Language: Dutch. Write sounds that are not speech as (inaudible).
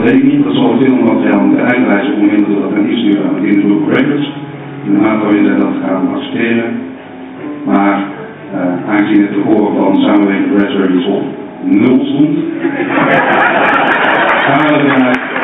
dat weet ik niet. Dat zal het filmmateriaal moeten uitwijzen op het moment dat we dat gaan insturen aan het Interloop Records. In de mate waarin zij dat gaan accepteren. Maar uh, aangezien het tevoren van samenwerking Raspberry op nul stond, (laughs) gaan we ervan uit